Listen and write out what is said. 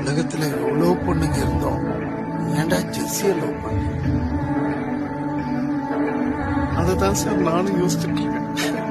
உலகத்துல எவ்வளவு பொண்ணுங்க இருந்தோம். ஏன்டா ஜெஸ்ஸிய லவ் பண்ண அதுதான் சார் நானும் யோசிச்சுட்டு இருக்கேன்.